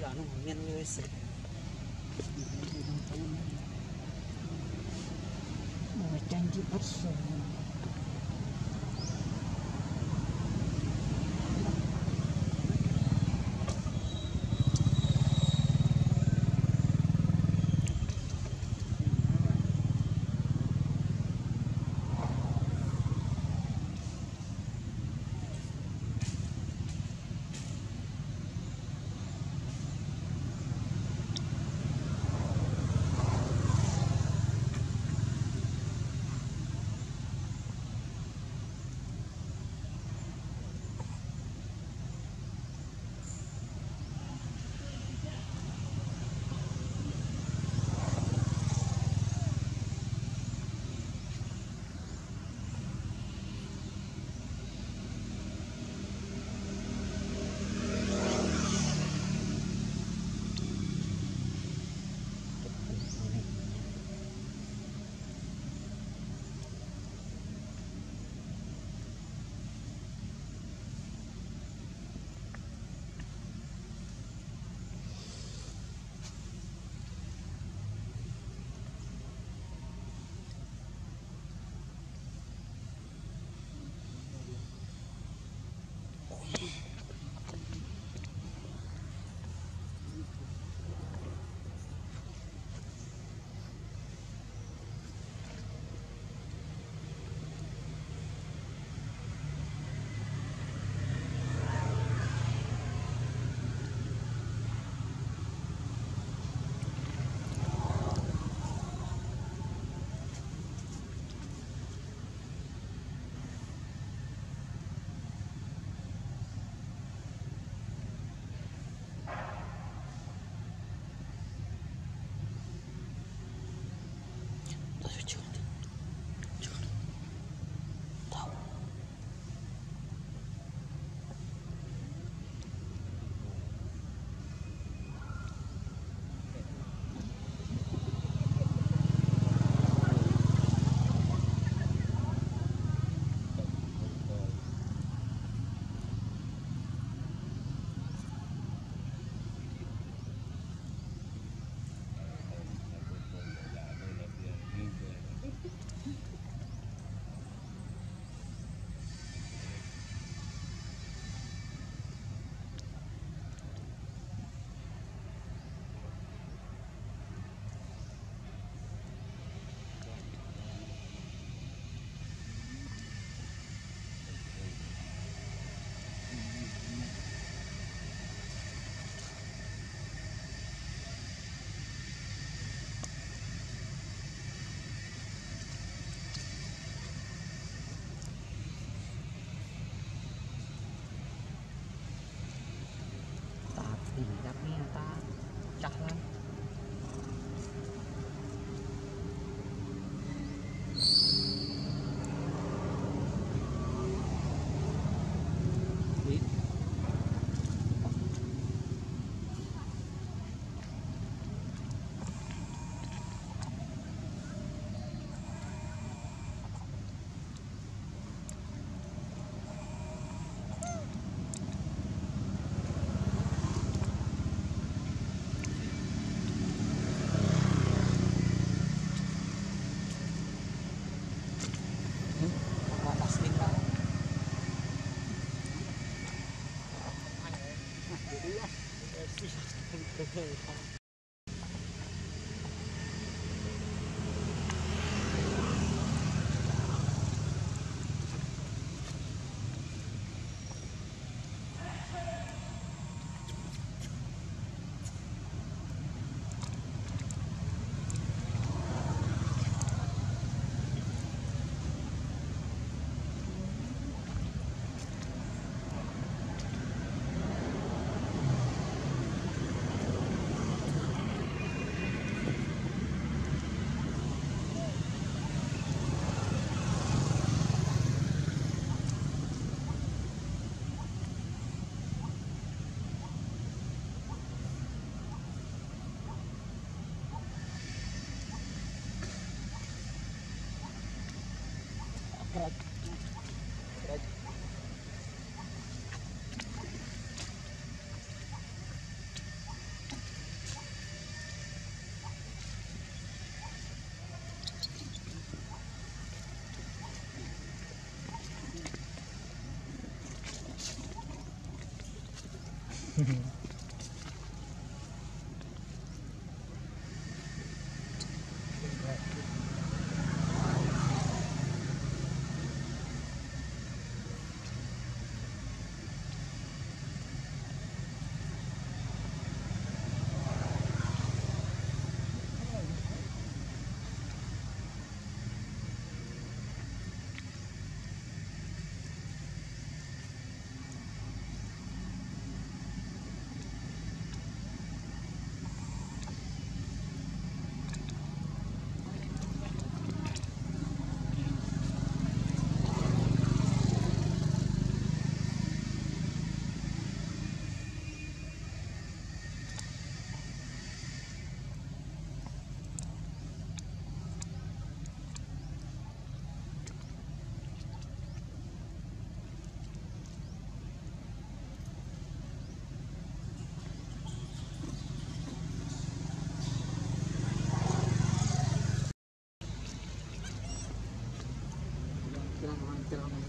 tu chỉ là nó miên như sẽ mà tranh đi bất sổ thì đắp nghe ta chắc lắm 还可以哈 Mm-hmm. Terima kasih.